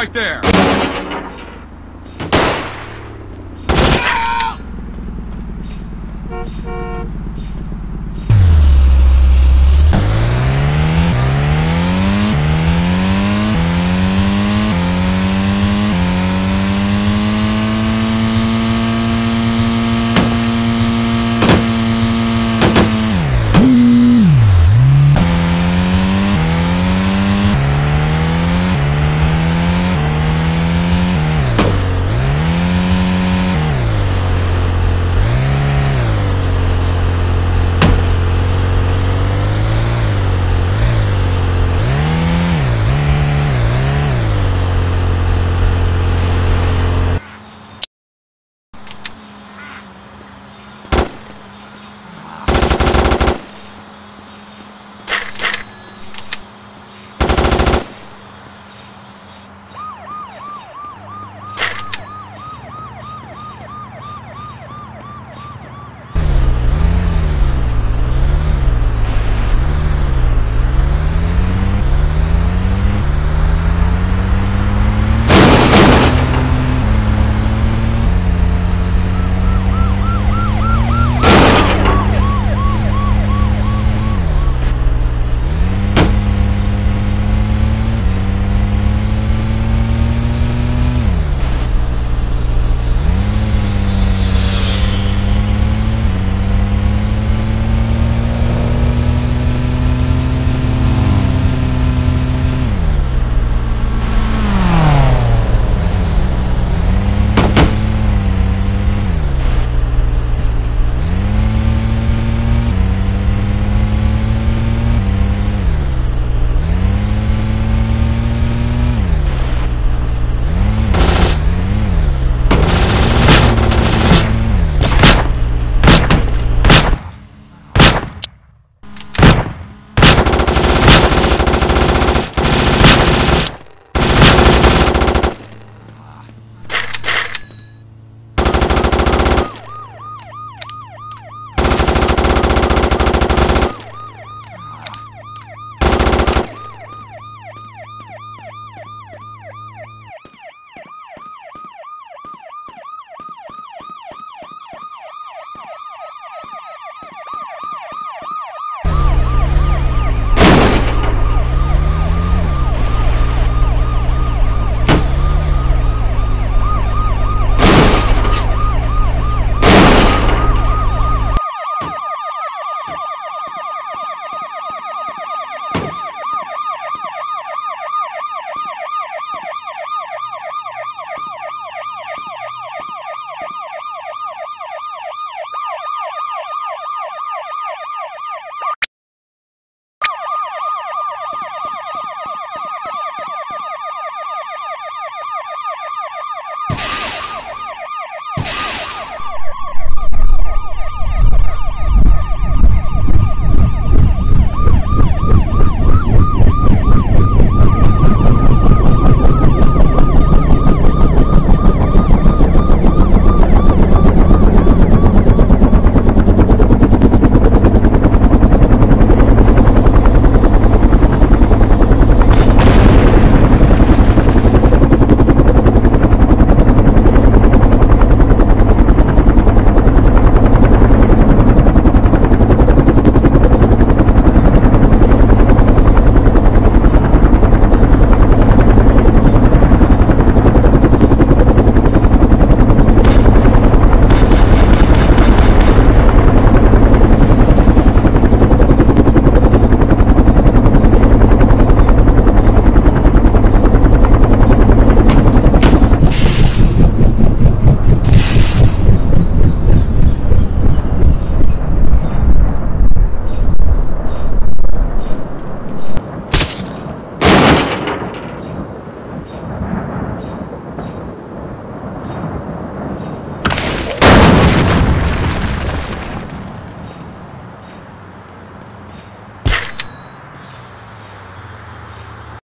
right there!